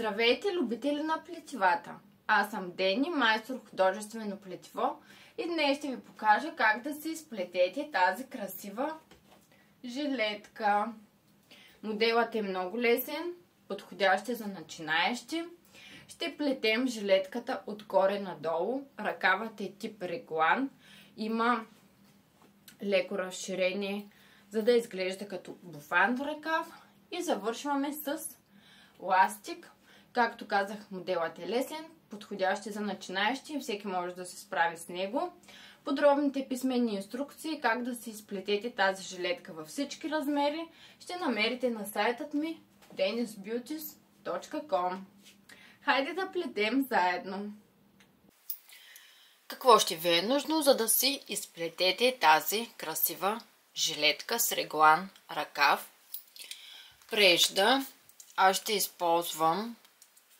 Здравейте, любители на плетивата! Аз съм Дени, майстор художествено плетиво и днес ще ви покажа как да си сплетете тази красива жилетка. Моделът е много лесен, подходящ е за начинаещи. Ще плетем жилетката отгоре надолу. Ръкавът е тип реглан. Има леко разширение, за да изглежда като буфан ръкав. И завършваме с ластик. Както казах, моделът е лесен, подходящ е за начинаещи, всеки може да се справи с него. Подробните писмени инструкции как да си изплетете тази жилетка във всички размери ще намерите на сайтът ми denisbeauties.com Хайде да плетем заедно! Какво ще ви е нужно, за да си изплетете тази красива жилетка с реглан ръкав? Прежда аз ще използвам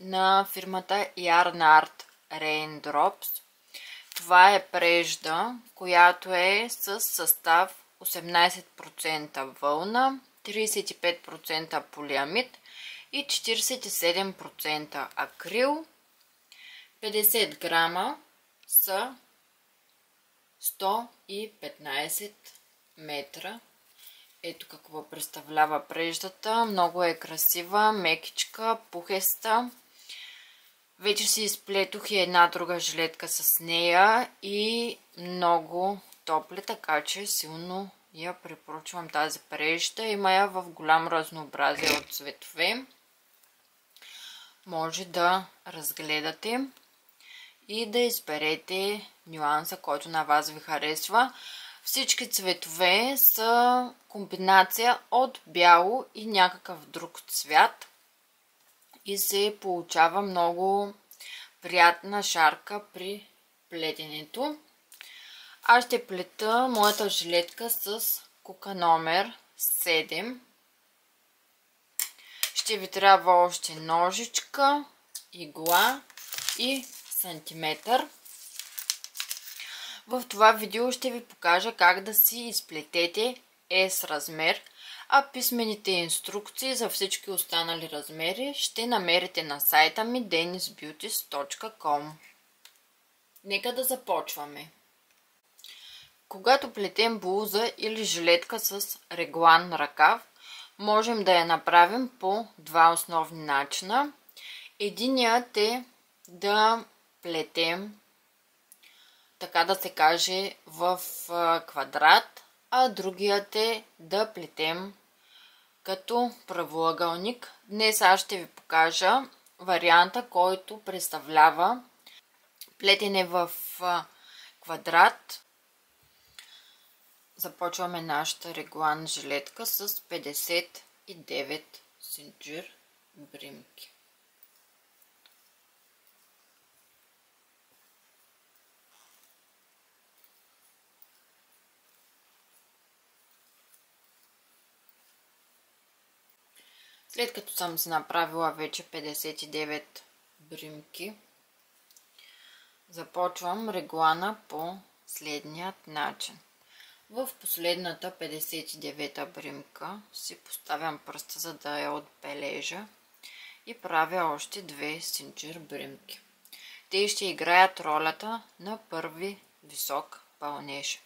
на фирмата Yarnart Raindrops. Това е прежда, която е с състав 18% вълна, 35% полиамид и 47% акрил. 50 грама са 115 метра ето какво представлява преждата. Много е красива, мекичка, пухеста. Вече си изплетох и една друга жилетка с нея и много топли, така че силно я препоръчвам тази прежда. Има я в голямо разнообразие от цветове. Може да разгледате и да изберете нюанса, който на вас ви харесва. Всички цветове са комбинация от бяло и някакъв друг цвят и се получава много приятна шарка при плетенето. Аз ще плета моята жилетка с кука номер 7. Ще ви трябва още ножичка, игла и сантиметър. В това видео ще ви покажа как да си изплетете S размер, а писмените инструкции за всички останали размери ще намерите на сайта ми denisbeauties.com Нека да започваме. Когато плетем блуза или жилетка с реглан ръкав, можем да я направим по два основни начина. Единият е да плетем така да се каже, в квадрат, а другият е да плетем като правоъгълник. Днес аз ще ви покажа варианта, който представлява плетене в квадрат. Започваме нашата реглан жилетка с 59 синджир бримки. След като съм си направила вече 59 бримки, започвам реглана по следният начин. В последната 59-та бримка си поставям пръста, за да я отбележа и правя още две синджир бримки. Те ще играят ролята на първи висок пълнеж.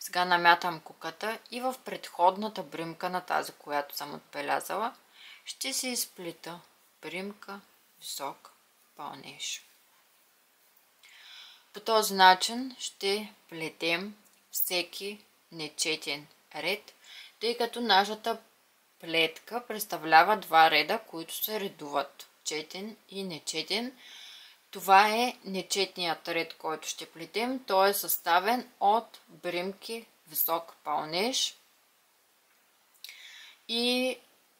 Сега намятам куката и в предходната бримка на тази, която съм отбелязала – ще се изплита примка висок пълнеж. По този начин ще плетем всеки нечетен ред, тъй като нашата плетка представлява два реда, които се редуват. Четен и нечетен. Това е нечетният ред, който ще плетем. Той е съставен от бримки висок пълнеж и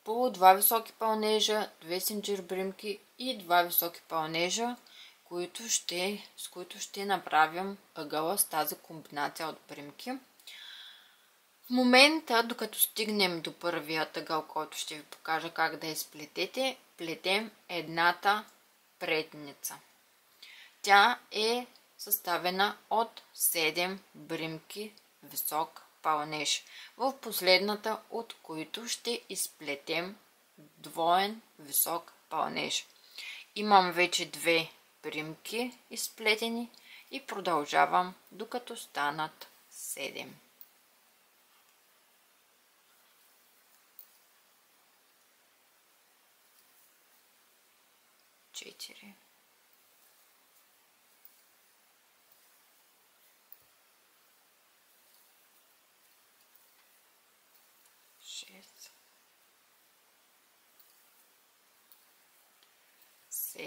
по два високи пълнежа, две синджир бримки и два високи пълнежа, които ще, с които ще направим ъгъла с тази комбинация от бримки. В момента, докато стигнем до първият ъгъл, който ще ви покажа как да изплетете, плетем едната предница. Тя е съставена от 7 бримки висок пълнеж, в последната от които ще изплетем двоен висок пълнеж. Имам вече две примки изплетени и продължавам докато станат 7. Четири.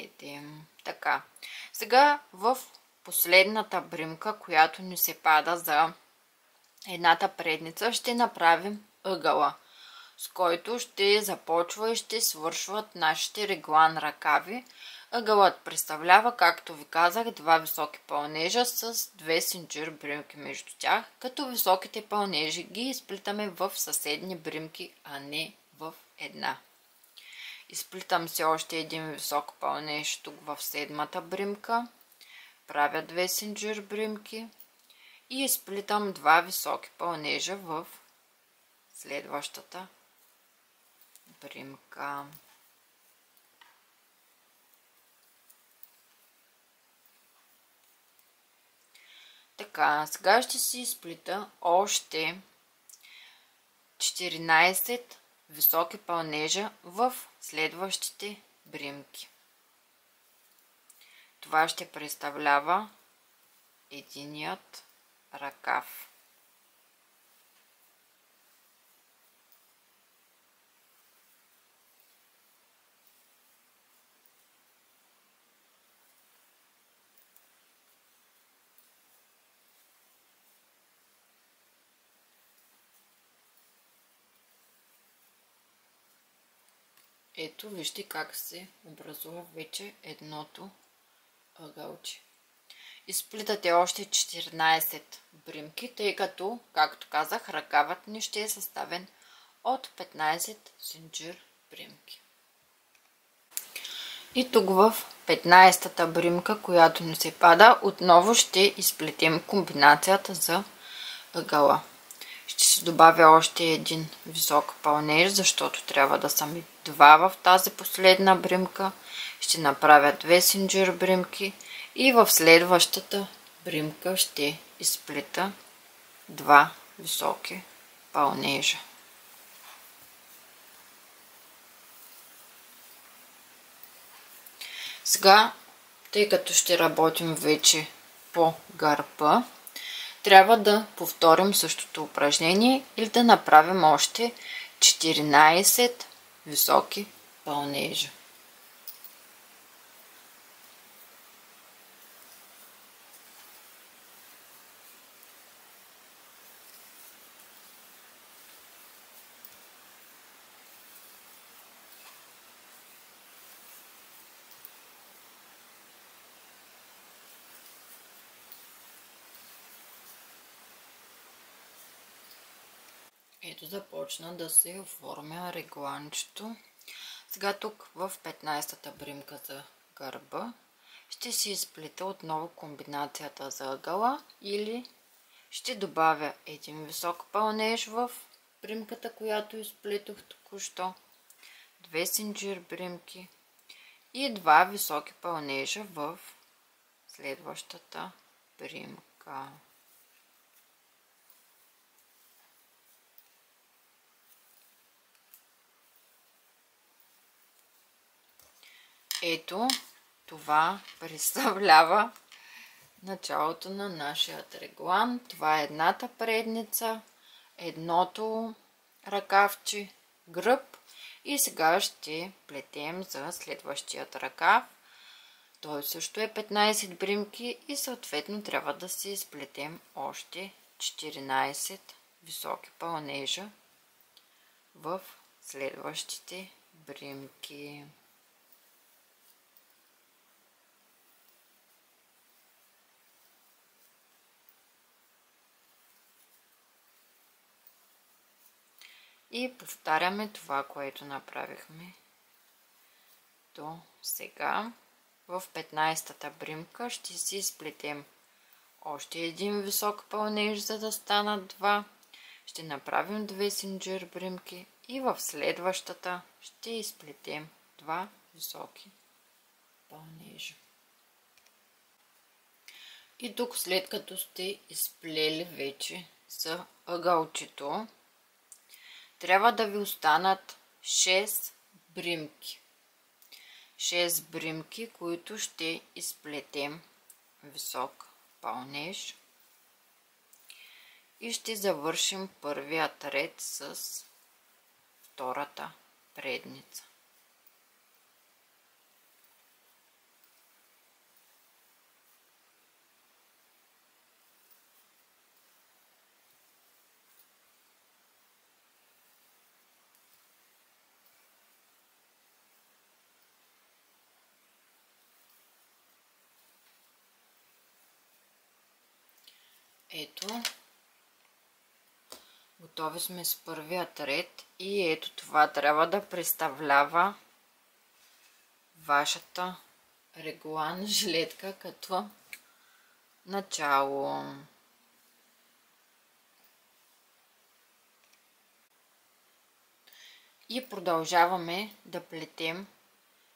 Седем. Така. Сега в последната бримка, която ни се пада за едната предница, ще направим ъгъла, с който ще започва и ще свършват нашите реглан ръкави. Ъгълът представлява, както ви казах, два високи пълнежа с две синджир бримки между тях, като високите пълнежи ги изплитаме в съседни бримки, а не в една. Изплитам се още един висок пълнеж тук в седмата бримка правя две синджир бримки и изплитам два високи пълнежа в следващата бримка. Така, сега ще си изплита още 14 високи пълнежа в следващите бримки. Това ще представлява единият ръкав. Ето вижте как се образува вече едното ъгълче. Изплитате още 14 бримки, тъй като, както казах, ръкавът ни ще е съставен от 15 синджир бримки. И тук в 15-та бримка, която ни се пада, отново ще изплетем комбинацията за ъгъла. Ще се добавя още един висок пълнеж, защото трябва да са ми два в тази последна бримка. Ще направя две синджир бримки и в следващата бримка ще изплита два високи пълнежа. Сега, тъй като ще работим вече по гърба, трябва да повторим същото упражнение или да направим още 14 високи пълнежа. Ето започна да се оформя регланчето. Сега тук в 15-та бримка за гърба ще си изплета отново комбинацията за ъгъла или ще добавя един висок пълнеж в бримката, която изплетох току-що, две синджир бримки и два високи пълнежа в следващата бримка. Ето, това представлява началото на нашия реглан. Това е едната предница, едното ръкавче, гръб и сега ще плетем за следващият ръкав. Той също е 15 бримки и съответно трябва да си изплетем още 14 високи пълнежа в следващите бримки. И повтаряме това, което направихме до сега. В 15-та бримка ще си изплетем още един висок пълнеж, за да станат два. Ще направим две синджир бримки и в следващата ще изплетем два високи пълнежа. И тук след като сте изплели вече за ъгълчето, трябва да ви останат 6 бримки. 6 бримки, които ще изплетем висок пълнеж. И ще завършим първият ред с втората предница. Ето, готови сме с първият ред и ето това трябва да представлява вашата регуларна жилетка като начало. И продължаваме да плетем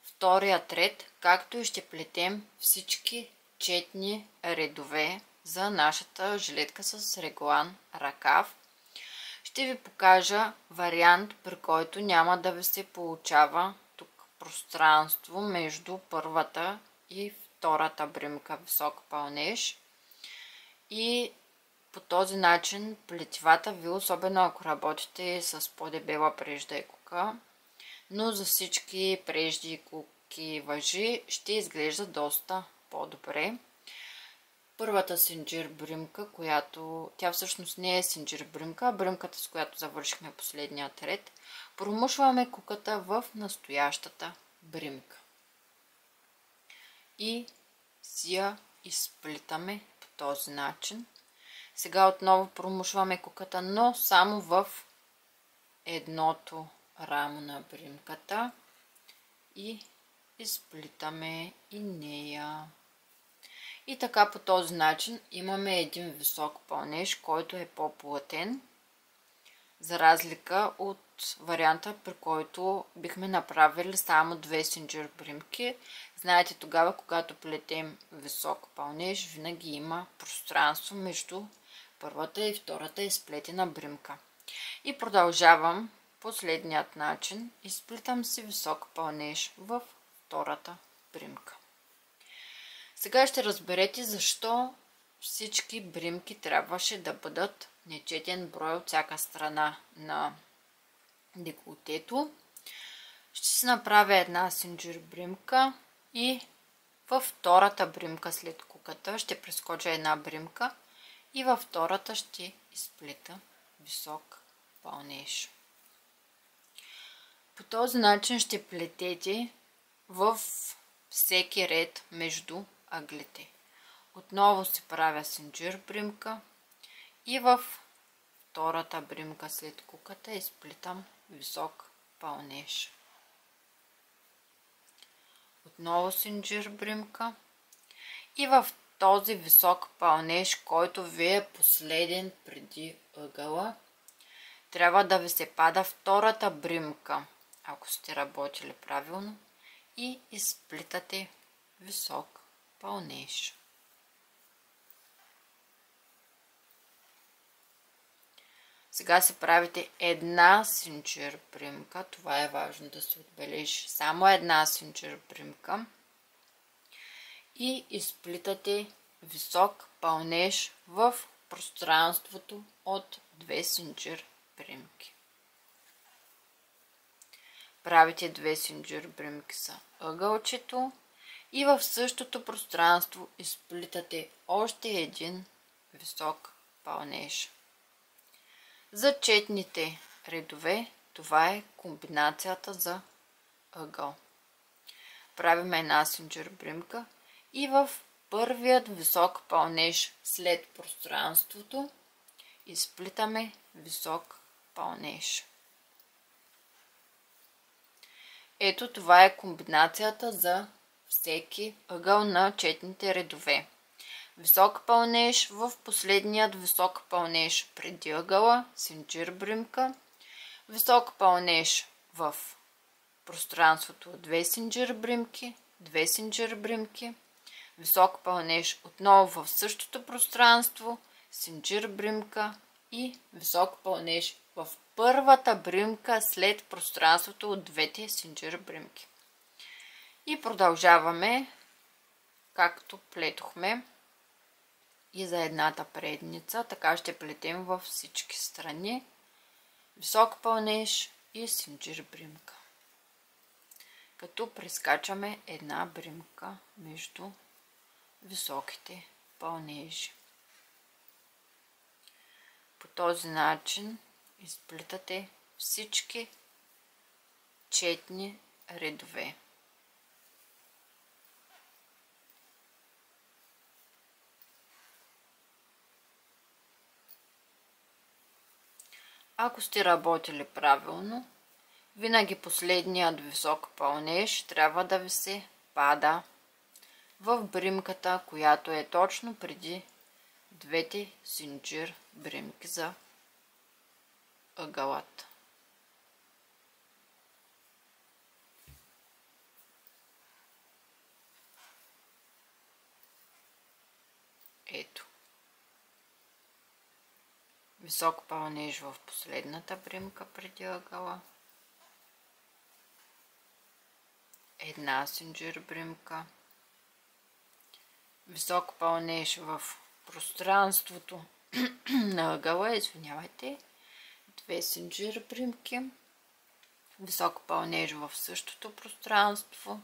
вторият ред, както и ще плетем всички четни редове за нашата жилетка с реглан ръкав. Ще ви покажа вариант, при който няма да ви се получава тук пространство между първата и втората бримка висок пълнеж. И по този начин плетивата ви, особено ако работите с по-дебела прежда и кука, но за всички прежди и куки въжи, ще изглежда доста по-добре първата синджир бримка, която тя всъщност не е синджир бримка, а бримката с която завършихме последният ред, промушваме куката в настоящата бримка. И си я изплитаме по този начин. Сега отново промушваме куката, но само в едното рамо на бримката и изплитаме и нея. И така по този начин имаме един висок пълнеж, който е по-плътен, за разлика от варианта, при който бихме направили само две синджир бримки. Знаете, тогава, когато плетем висок пълнеж, винаги има пространство между първата и втората изплетена бримка. И продължавам последният начин. Изплитам си висок пълнеж в втората бримка. Сега ще разберете защо всички бримки трябваше да бъдат нечетен брой от всяка страна на деколтето. Ще си направя една синджир бримка и във втората бримка след куката ще прескоча една бримка и във втората ще изплета висок пълнеж. По този начин ще плетете в всеки ред между ъглите. Отново се правя синджир бримка и в втората бримка след куката изплитам висок пълнеж. Отново синджир бримка и в този висок пълнеж, който ви е последен преди ъгъла, трябва да ви се пада втората бримка, ако сте работили правилно и изплитате висок пълнеж. Сега се правите една синчер примка. Това е важно да се отбележи. Само една синчер примка. И изплитате висок пълнеж в пространството от две синчер примки. Правите две синджир примки са ъгълчето и в същото пространство изплитате още един висок пълнеж. За четните редове това е комбинацията за ъгъл. Правим една синджер бримка и в първият висок пълнеж след пространството изплитаме висок пълнеж. Ето това е комбинацията за всеки ъгъл на четните редове. Висок пълнеж в последният висок пълнеж преди ъгъла, синджир бримка. Висок пълнеж в пространството две синджир бримки, две синджир бримки, висок пълнеж отново в същото пространство, синджир бримка и висок пълнеж в първата бримка след пространството от двете синджир бримки. И продължаваме както плетохме и за едната предница. Така ще плетем във всички страни. Висок пълнеж и синджир бримка. Като прескачаме една бримка между високите пълнежи. По този начин изплитате всички четни редове. Ако сте работили правилно, винаги последният висок пълнеж трябва да ви се пада в бримката, която е точно преди двете синджир бримки за ъгълът. Ето. Висок пълнеж в последната бримка преди ъгъла. Една синджир бримка. Висок пълнеж в пространството на ъгъла, извинявайте. Две синджир бримки. Висок пълнеж в същото пространство.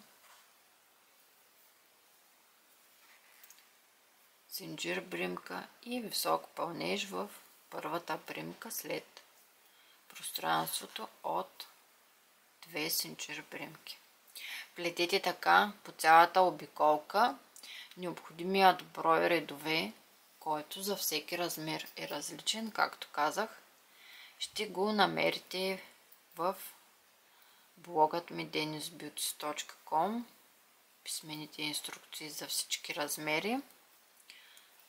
Синджир бримка и висок пълнеж в първата примка след пространството от две синчер примки. Плетете така по цялата обиколка необходимият брой редове, който за всеки размер е различен, както казах. Ще го намерите в блогът ми denisbeauty.com писмените инструкции за всички размери.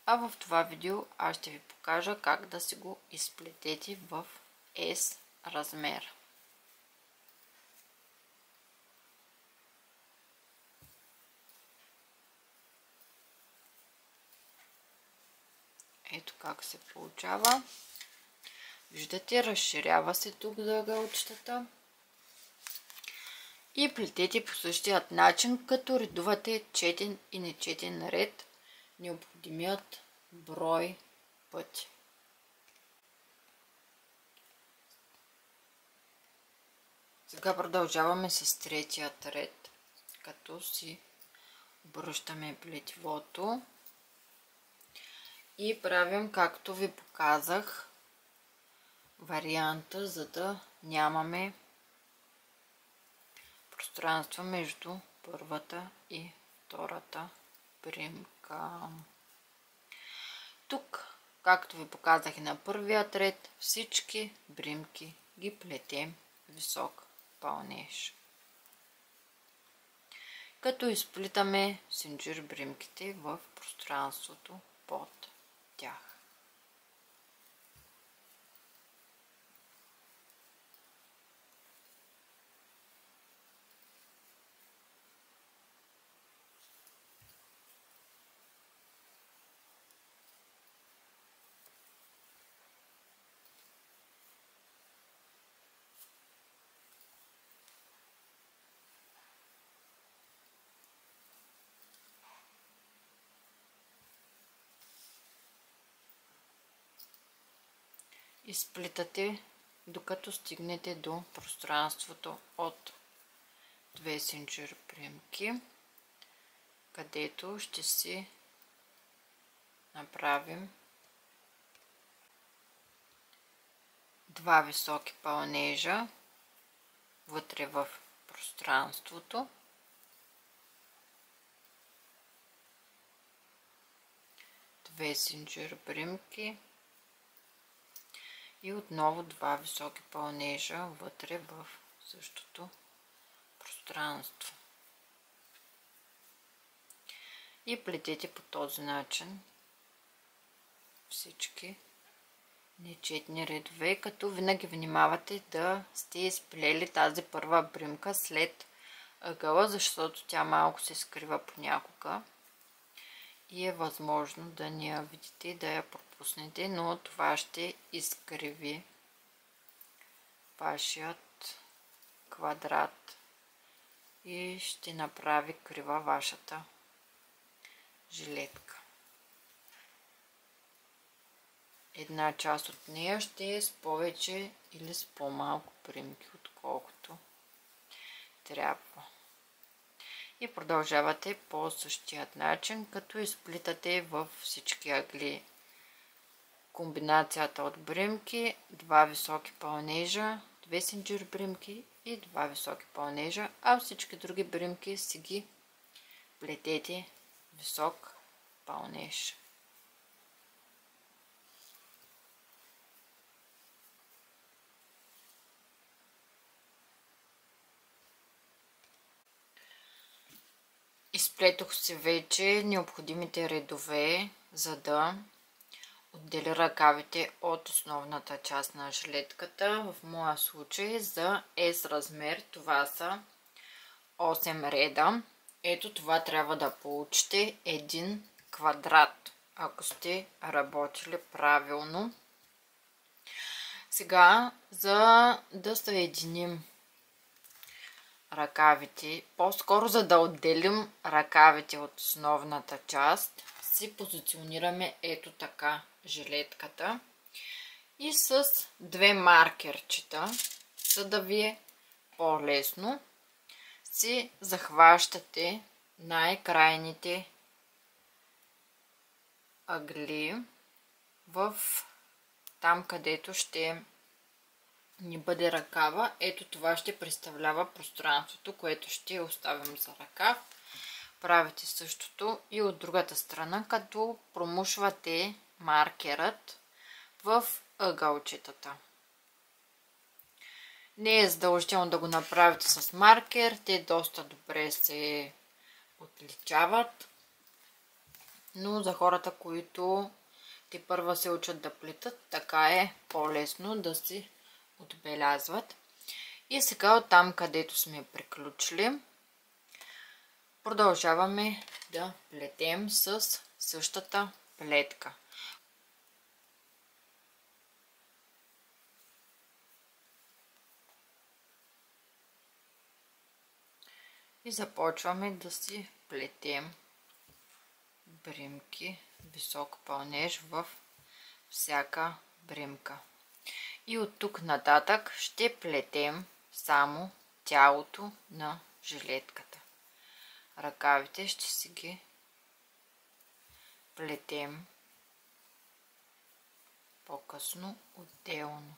А в това видео аз ще ви покажа как да си го изплетете в S размер. Ето как се получава. Виждате, разширява се тук ъгълчетата. И плетете по същият начин, като редувате четен и нечетен ред необходимият брой пъти. Сега продължаваме с третият ред, като си обръщаме плетивото и правим както ви показах варианта, за да нямаме пространство между първата и втората примка. Тук, както ви показах и на първият ред, всички бримки ги плетем висок пълнеж. Като изплитаме синджир бримките в пространството под тях. Изплитате докато стигнете до пространството от две синджир примки, където ще си направим два високи пълнежа вътре в пространството. Две синджир примки и отново два високи пълнежа вътре в същото пространство. И плетете по този начин всички нечетни редове, като винаги внимавате да сте изплели тази първа бримка след ъгъла, защото тя малко се скрива понякога и е възможно да не я видите и да я пропуснете, но това ще изкриви вашият квадрат и ще направи крива вашата жилетка. Една част от нея ще е с повече или с по-малко примки, отколкото трябва. И продължавате по същият начин, като изплитате във всички агли комбинацията от бримки, два високи пълнежа, две синджир бримки и два високи пълнежа, а всички други бримки си ги плетете висок пълнеж. Изплетох си вече необходимите редове, за да отделя ръкавите от основната част на жилетката. В моя случай за S размер това са 8 реда. Ето това трябва да получите един квадрат, ако сте работили правилно. Сега, за да съединим ръкавите, по-скоро за да отделим ръкавите от основната част, си позиционираме ето така жилетката и с две маркерчета, за да ви е по-лесно, си захващате най-крайните агли в там, където ще ни бъде ръкава. Ето това ще представлява пространството, което ще оставим за ръкав. Правите същото и от другата страна, като промушвате маркерът в ъгълчетата. Не е задължително да го направите с маркер, те доста добре се отличават, но за хората, които те първа се учат да плетат, така е по-лесно да си отбелязват. И сега от там, където сме приключили, продължаваме да плетем с същата плетка. И започваме да си плетем бримки, висок пълнеж в всяка бримка. И от тук нататък ще плетем само тялото на жилетката. Ръкавите ще си ги плетем по-късно отделно.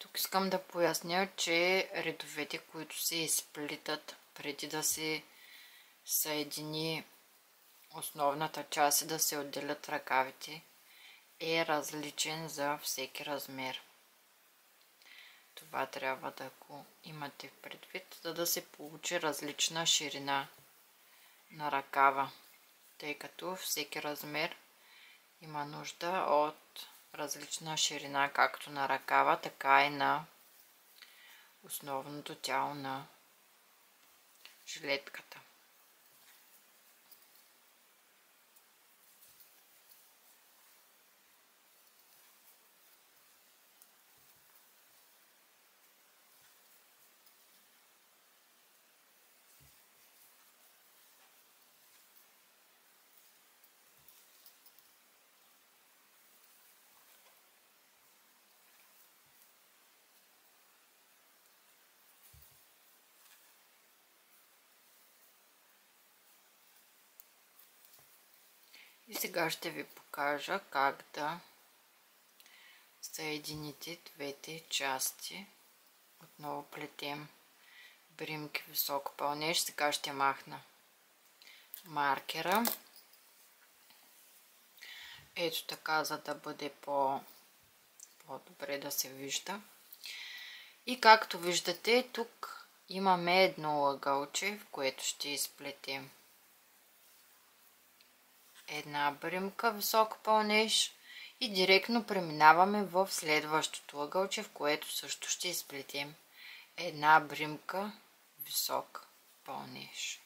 Тук искам да поясня, че редовете, които се изплитат преди да се съедини основната част и да се отделят ръкавите, е различен за всеки размер. Това трябва да го имате предвид, за да се получи различна ширина на ръкава, тъй като всеки размер има нужда от различна ширина както на ръкава, така и на основното тяло на жилетката. И сега ще ви покажа как да съедините двете части. Отново плетем бримки високо пълнеж. Сега ще махна маркера. Ето така, за да бъде по, по-добре да се вижда. И както виждате, тук имаме едно лъгълче, в което ще изплетем една бримка висок пълнеж и директно преминаваме в следващото ъгълче, в което също ще изплетем една бримка висок пълнеж.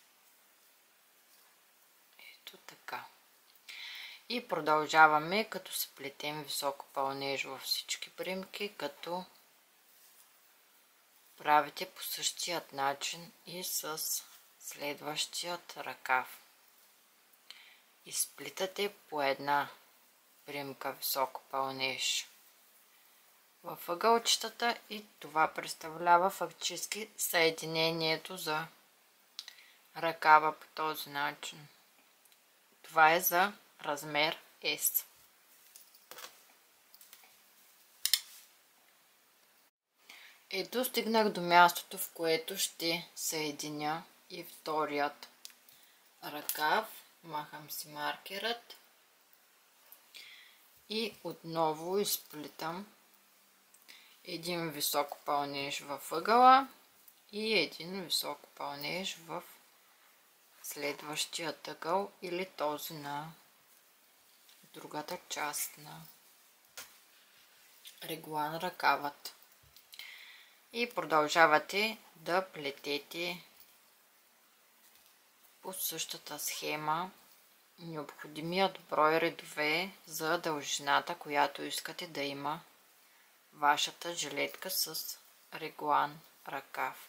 Ето така. И продължаваме, като сплетем високо пълнеж във всички бримки, като правите по същият начин и с следващият ръкав. Изплитате по една примка високо пълнеж в ъгълчетата и това представлява фактически съединението за ръкава по този начин. Това е за размер S. Ето стигнах до мястото, в което ще съединя и вторият ръкав. Махам си маркерът и отново изплитам един висок пълнеж в ъгъла и един висок пълнеж в следващия ъгъл или този на другата част на реглан ръкавът. И продължавате да плетете по същата схема необходимият брой редове за дължината, която искате да има вашата жилетка с реглан ръкав.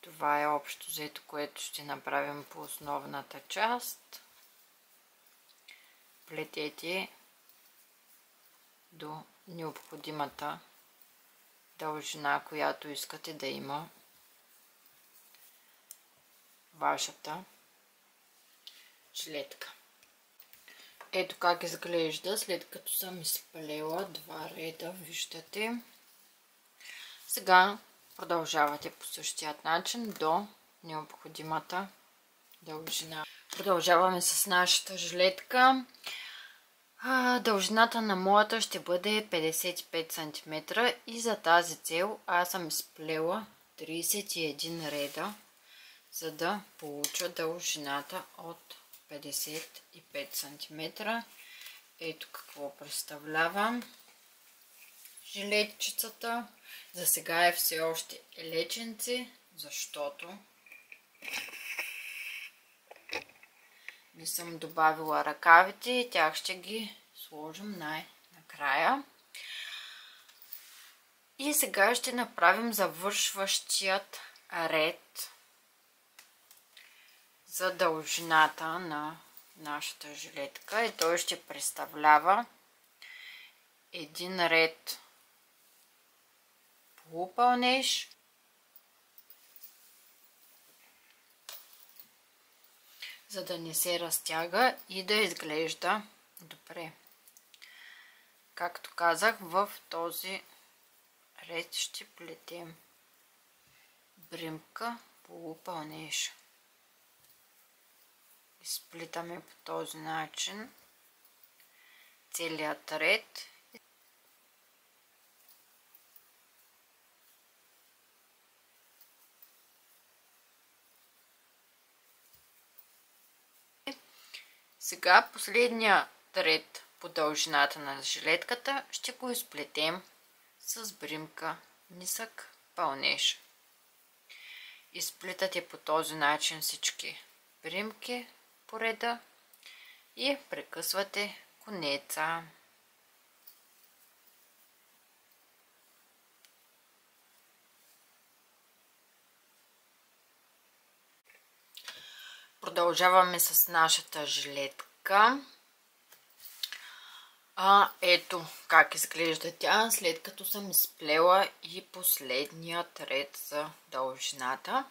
Това е общо взето, което ще направим по основната част. Плетете до необходимата дължина, която искате да има вашата жилетка. Ето как изглежда след като съм изпалела два реда, виждате. Сега продължавате по същият начин до необходимата дължина. Продължаваме с нашата жилетка. Дължината на моята ще бъде 55 см и за тази цел аз съм изплела 31 реда, за да получа дължината от 55 см. Ето какво представлява жилетчицата. За сега е все още леченци, защото не съм добавила ръкавите и тях ще ги сложим най-накрая. И сега ще направим завършващият ред за дължината на нашата жилетка и той ще представлява един ред полупълнеж за да не се разтяга и да изглежда добре. Както казах, в този ред ще плетем бримка полупълнеж изплитаме по този начин целият ред. Сега последния ред по дължината на жилетката ще го изплетем с бримка нисък пълнеж. Изплитате по този начин всички бримки по реда и прекъсвате конеца. Продължаваме с нашата жилетка. А, ето как изглежда тя, след като съм изплела и последният ред за дължината.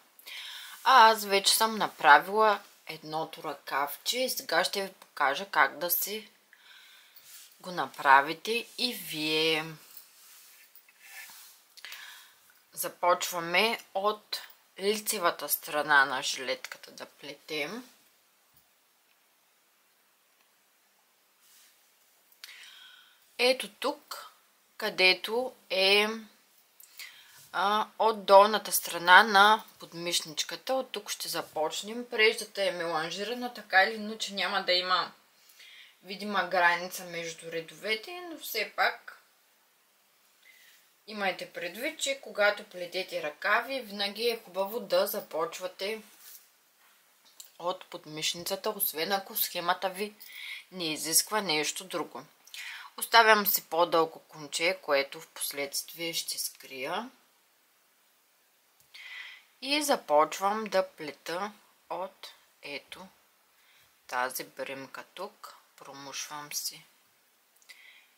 А аз вече съм направила едното ръкавче и сега ще ви покажа как да си го направите и вие. Започваме от лицевата страна на жилетката да плетем. Ето тук където е а, от долната страна на подмишничката. От тук ще започнем. Преждата е меланжирана, така или иначе няма да има видима граница между редовете, но все пак имайте предвид, че когато плетете ръкави, винаги е хубаво да започвате от подмишницата, освен ако схемата ви не изисква нещо друго. Оставям си по-дълго конче, което в последствие ще скрия. И започвам да плета от ето тази бримка тук. Промушвам си.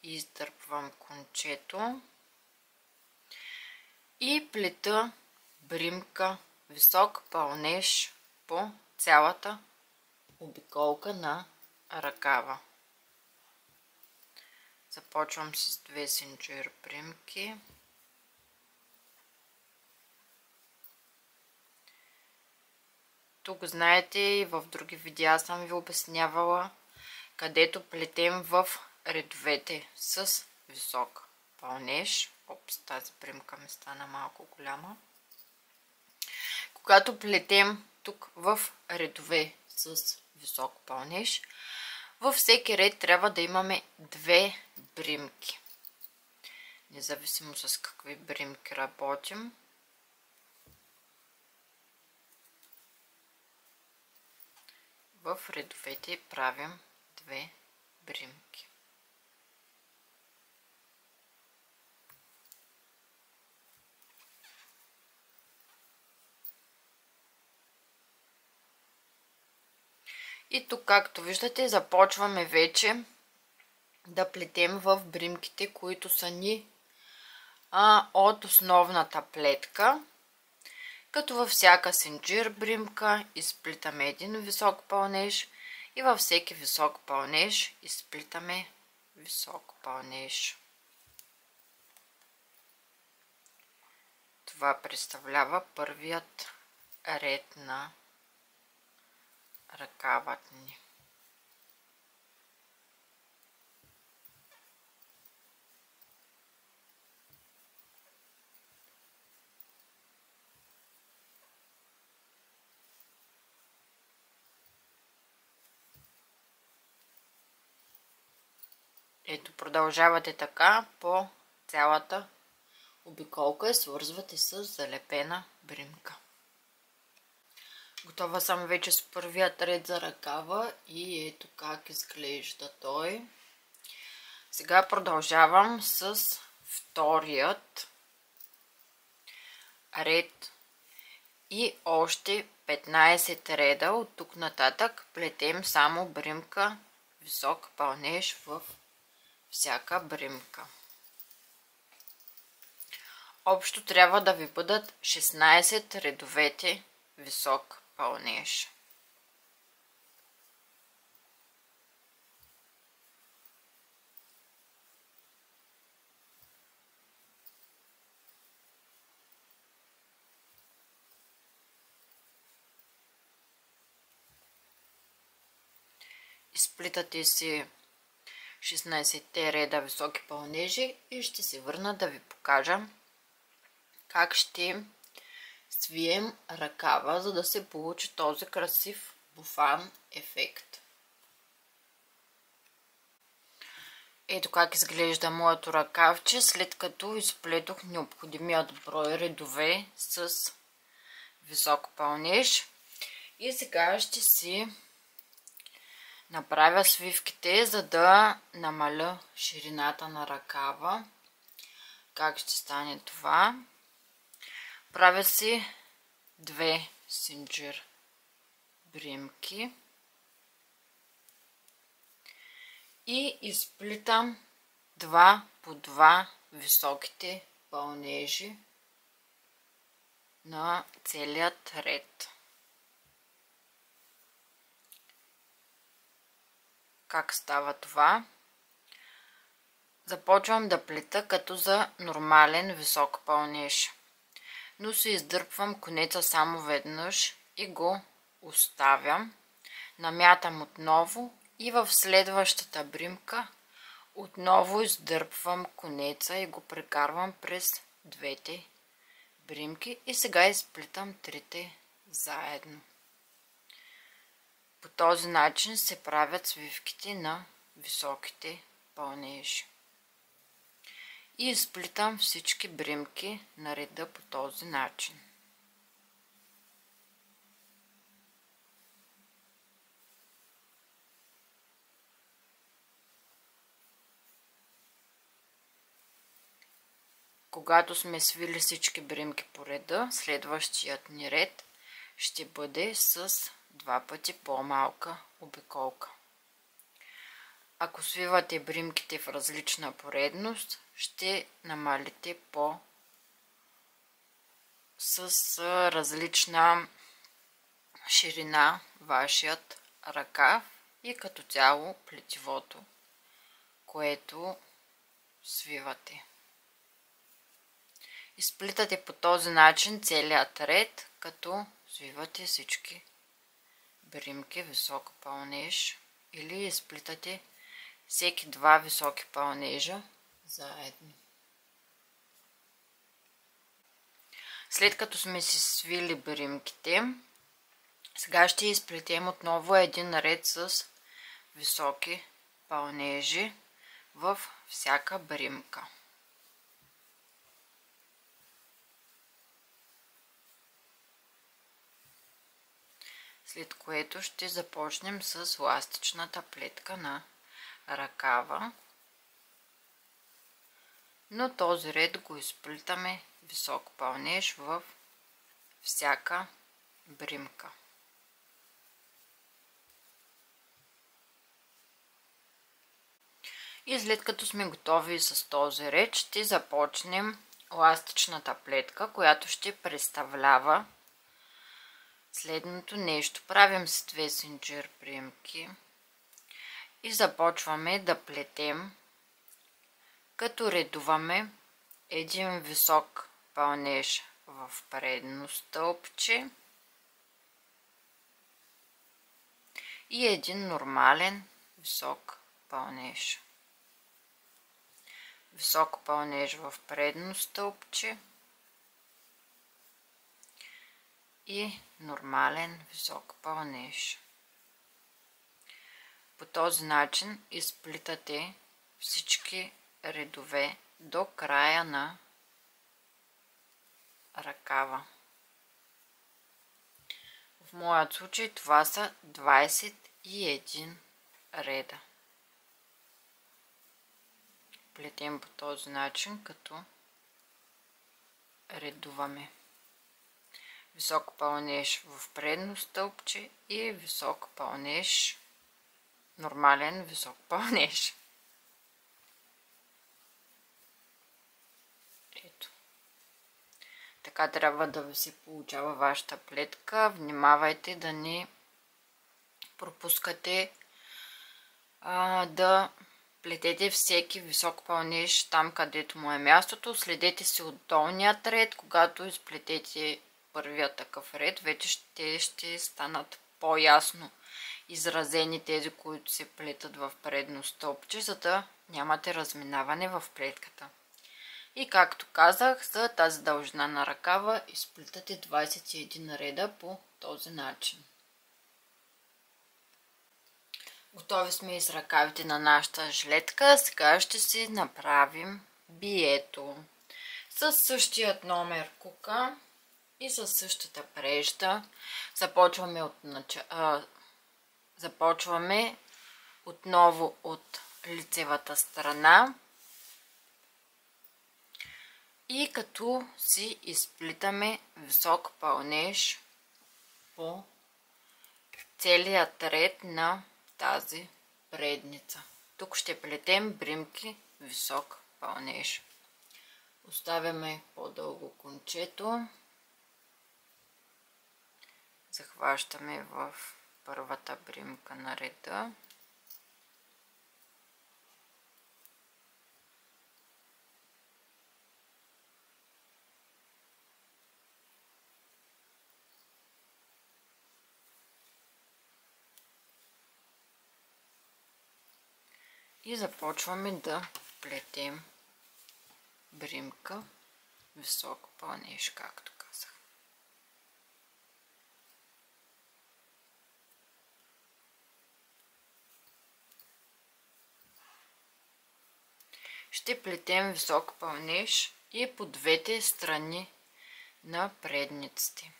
Издърпвам кончето. И плета бримка висок пълнеж по цялата обиколка на ръкава. Започвам с две синджир примки. Тук знаете и в други видеа съм ви обяснявала, където плетем в редовете с висок пълнеж. Опс, тази примка ми стана малко голяма. Когато плетем тук в редове с висок пълнеж, във всеки ред трябва да имаме две бримки. Независимо с какви бримки работим. В редовете правим две бримки. И тук, както виждате, започваме вече да плетем в бримките, които са ни а, от основната плетка. Като във всяка синджир бримка изплитаме един висок пълнеж и във всеки висок пълнеж изплитаме висок пълнеж. Това представлява първият ред на ръкавът ни. Ето, продължавате така по цялата обиколка и свързвате с залепена бримка. Готова съм вече с първият ред за ръкава и ето как изглежда той. Сега продължавам с вторият ред и още 15 реда от тук нататък плетем само бримка висок пълнеж в всяка бримка. Общо трябва да ви бъдат 16 редовете висок пълнеж. Изплитате си 16-те реда високи пълнежи и ще се върна да ви покажа как ще свием ръкава, за да се получи този красив буфан ефект. Ето как изглежда моето ръкавче, след като изплетох необходимият брой редове с висок пълнеж. И сега ще си направя свивките, за да намаля ширината на ръкава. Как ще стане това? Правя си две синджир бримки и изплитам два по два високите пълнежи на целият ред. Как става това? Започвам да плета като за нормален висок пълнеж но се издърпвам конеца само веднъж и го оставям. Намятам отново и в следващата бримка Отново издърпвам конеца и го прекарвам през двете бримки и сега изплитам трите заедно. По този начин се правят свивките на високите пълнежи. И изплитам всички бримки на реда по този начин. Когато сме свили всички бримки по реда, следващият ни ред ще бъде с два пъти по-малка обиколка. Ако свивате бримките в различна поредност, ще намалите по с различна ширина вашият ръкав и като цяло плетивото, което свивате. Изплитате по този начин целият ред, като свивате всички бримки високо пълнеж или изплитате всеки два високи пълнежа заедно. След като сме си свили бримките, сега ще изплетем отново един ред с високи пълнежи в всяка бримка. След което ще започнем с ластичната плетка на ръкава. Но този ред го изплитаме висок пълнеж в всяка бримка. И след като сме готови с този ред, ще започнем ластичната плетка, която ще представлява следното нещо. Правим с две синджир приемки и започваме да плетем, като редуваме един висок пълнеж в предно стълбче и един нормален висок пълнеж. Висок пълнеж в предно стълбче и нормален висок пълнеж. По този начин изплитате всички редове до края на ръкава. В моят случай това са 21 реда. Плетем по този начин, като редуваме висок пълнеж в предно стълбче и висок пълнеж, нормален висок пълнеж. Така трябва да ви се получава вашата плетка. Внимавайте да не пропускате да плетете всеки висок пълнеж там, където му е мястото. Следете си от долният ред, когато изплетете първия такъв ред, вече ще, ще станат по-ясно изразени тези, които се плетат в предно стълбче, за да нямате разминаване в плетката. И както казах, за тази дължина на ръкава изплитате 21 реда по този начин. Готови сме и с ръкавите на нашата жилетка. Сега ще си направим бието. С същият номер кука и със същата прежда започваме от, а, започваме отново от лицевата страна и като си изплитаме висок пълнеж по целият ред на тази предница. Тук ще плетем бримки висок пълнеж. Оставяме по-дълго кончето захващаме в първата бримка на реда. И започваме да плетем бримка високо пълнеш, както казах. Ще плетем висок пълнеж и по двете страни на предниците.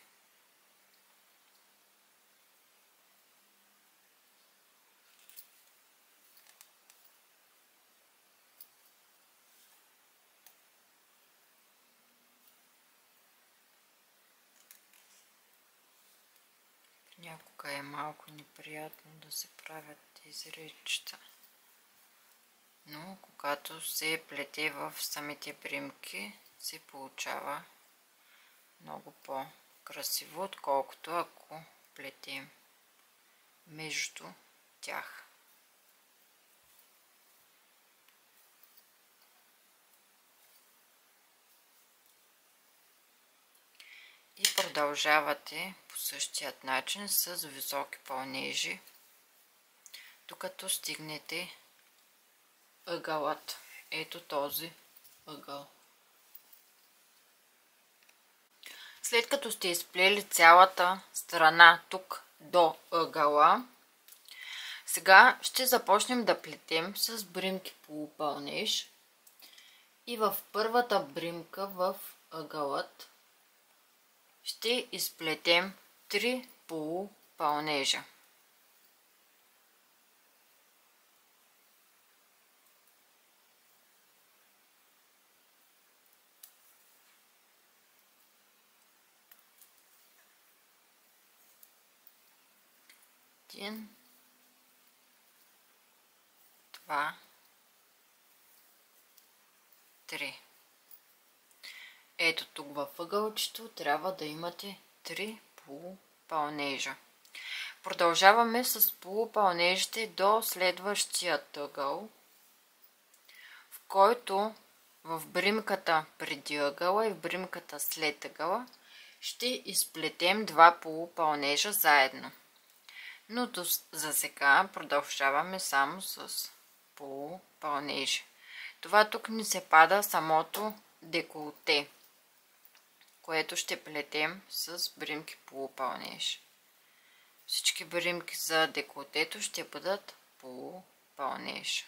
Някога е малко неприятно да се правят тези речета. Но когато се плете в самите бримки, се получава много по-красиво, отколкото ако плетем между тях. И продължавате по същият начин с високи пълнежи, докато стигнете ъгълът. Ето този ъгъл. След като сте изплели цялата страна тук до ъгъла, сега ще започнем да плетем с бримки полупълнеж и в първата бримка в ъгълът ще изплетем 3 полупълнежа. Един, два, три. Ето тук във ъгълчето трябва да имате 3 полупълнежа. Продължаваме с полупълнежите до следващия ъгъл, в който в бримката преди ъгъла и в бримката след ъгъла ще изплетем два полупълнежа заедно. Но за сега продължаваме само с полупълнежи. Това тук ни се пада самото деколте което ще плетем с бримки полупълнеж. Всички бримки за деколтето ще бъдат полупълнеж.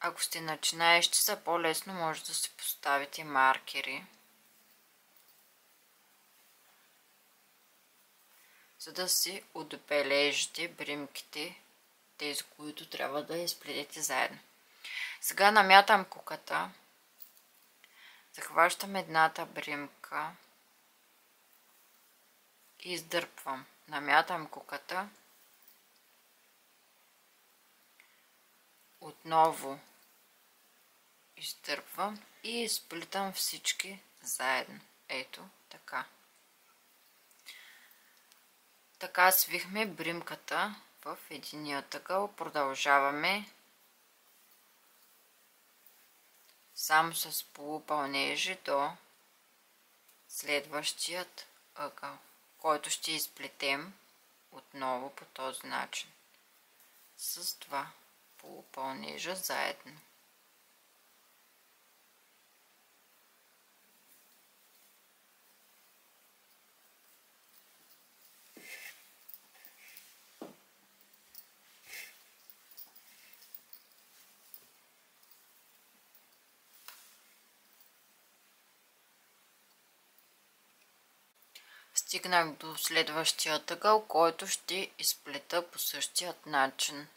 Ако сте начинаещи са по-лесно, може да си поставите маркери. за да си отбележите бримките, тези, които трябва да изпледете заедно. Сега намятам куката, захващам едната бримка и издърпвам. Намятам куката, отново издърпвам и изплитам всички заедно. Ето така. Така свихме бримката в единия тъгъл. Продължаваме само с полупълнежи до следващият ъгъл, който ще изплетем отново по този начин с два полупълнежа заедно. Стигнах до следващия тъгъл, който ще изплета по същият начин.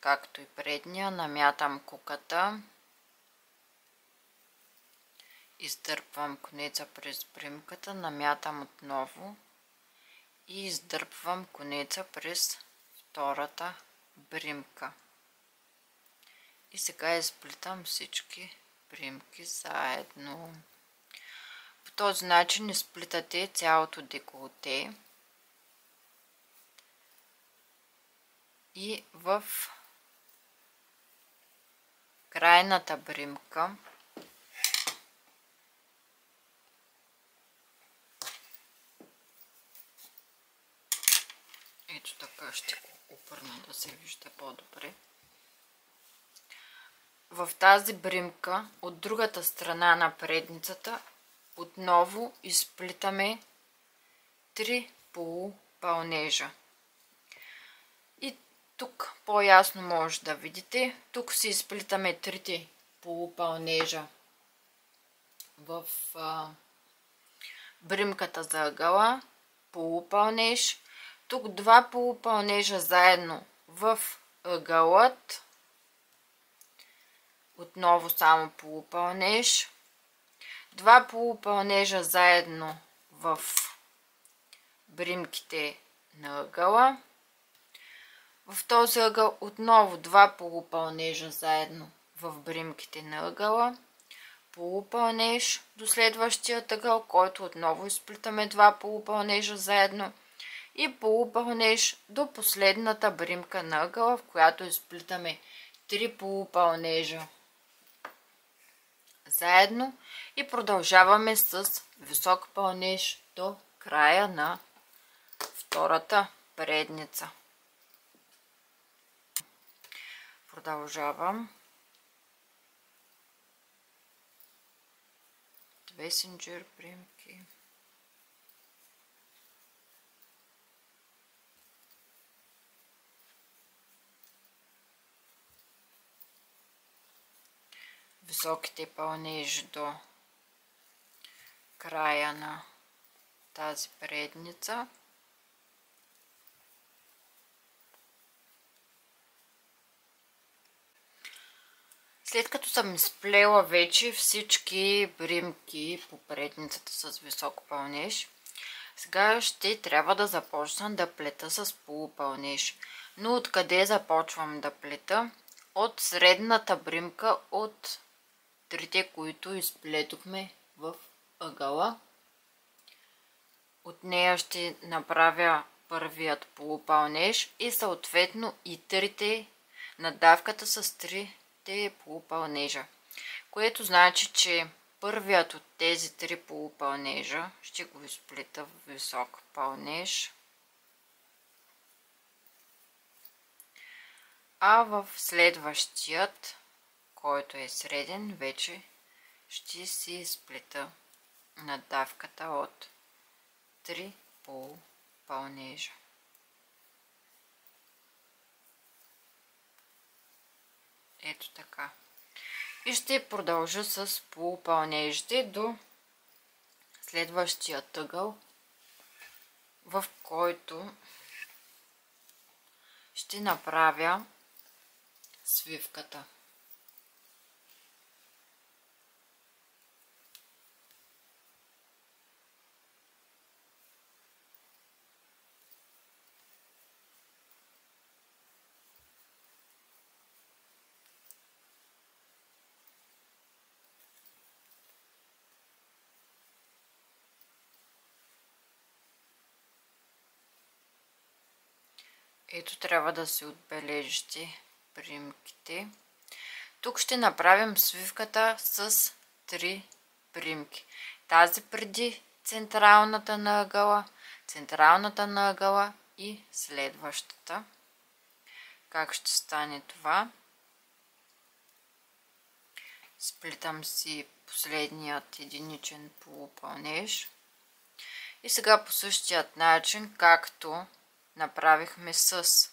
Както и предния, намятам куката, издърпвам конеца през примката, намятам отново и издърпвам конеца през втората бримка. И сега изплитам всички примки заедно този начин изплитате цялото деколте и в крайната бримка. Ето така ще го опърна да се вижда по-добре. В тази бримка от другата страна на предницата отново изплитаме 3 полупълнежа. И тук по-ясно може да видите, тук си изплитаме трите полупълнежа в а, бримката за ъгъла, полупълнеж, тук два полупълнежа заедно в ъгълът, отново само полупълнеж, два полупълнежа заедно в бримките на ъгъла. В този ъгъл отново два полупълнежа заедно в бримките на ъгъла. Полупълнеж до следващия ъгъл, който отново изплитаме два полупълнежа заедно. И полупълнеж до последната бримка на ъгъла, в която изплитаме три полупълнежа заедно и продължаваме с висок пълнеж до края на втората предница. Продължавам. Две синджир примки. Високите пълнежи до края на тази предница. След като съм изплела вече всички бримки по предницата с висок пълнеж, сега ще трябва да започна да плета с полупълнеж. Но откъде започвам да плета? От средната бримка от трите, които изплетохме в ъгъла. От нея ще направя първият полупълнеж и съответно и трите надавката с трите полупълнежа. Което значи, че първият от тези три полупълнежа ще го изплита в висок пълнеж. А в следващият, който е среден, вече ще си изплита надавката от 3 полупълнежа. Ето така. И ще продължа с полупълнежите до следващия тъгъл, в който ще направя свивката. Ето трябва да се отбележите примките. Тук ще направим свивката с 3 примки. Тази преди централната на ъгъла, централната на ъгъла и следващата. Как ще стане това? Сплитам си последният единичен полупълнеж. И сега по същият начин, както направихме с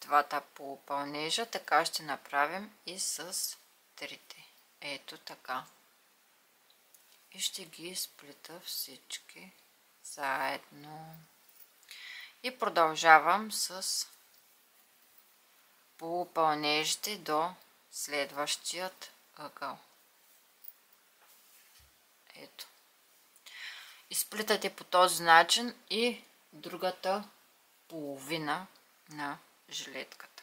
двата полупълнежа, така ще направим и с трите. Ето така. И ще ги сплита всички заедно. И продължавам с полупълнежите до следващият ъгъл. Ето. Изплитате по този начин и другата половина на жилетката.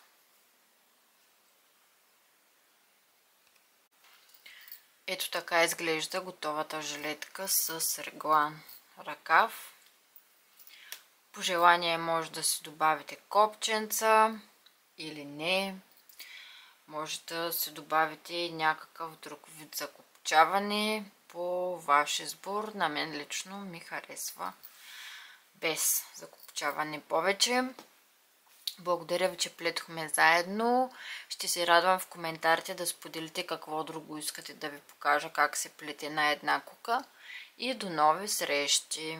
Ето така изглежда готовата жилетка с реглан ръкав. По желание може да си добавите копченца или не. Може да се добавите и някакъв друг вид закопчаване по ваш избор. На мен лично ми харесва без закопчаване повече. Благодаря ви, че плетохме заедно. Ще се радвам в коментарите да споделите какво друго искате да ви покажа как се плете на една кука. И до нови срещи!